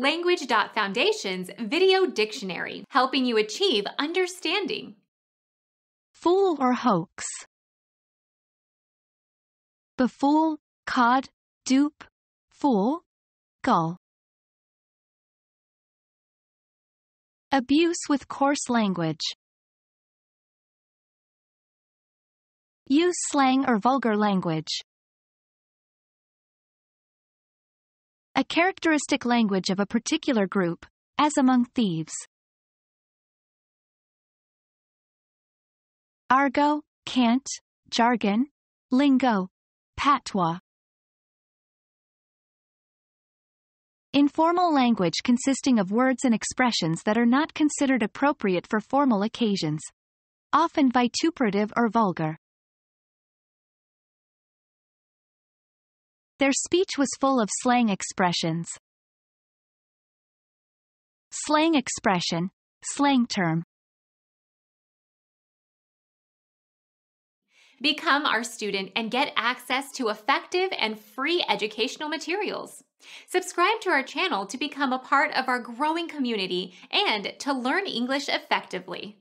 Language.Foundation's Video Dictionary, helping you achieve understanding. Fool or hoax. Befool, cod, dupe, fool, gull. Abuse with coarse language. Use slang or vulgar language. A characteristic language of a particular group, as among thieves. Argot, cant, jargon, lingo, patois. Informal language consisting of words and expressions that are not considered appropriate for formal occasions. Often vituperative or vulgar. Their speech was full of slang expressions. Slang expression, slang term. Become our student and get access to effective and free educational materials. Subscribe to our channel to become a part of our growing community and to learn English effectively.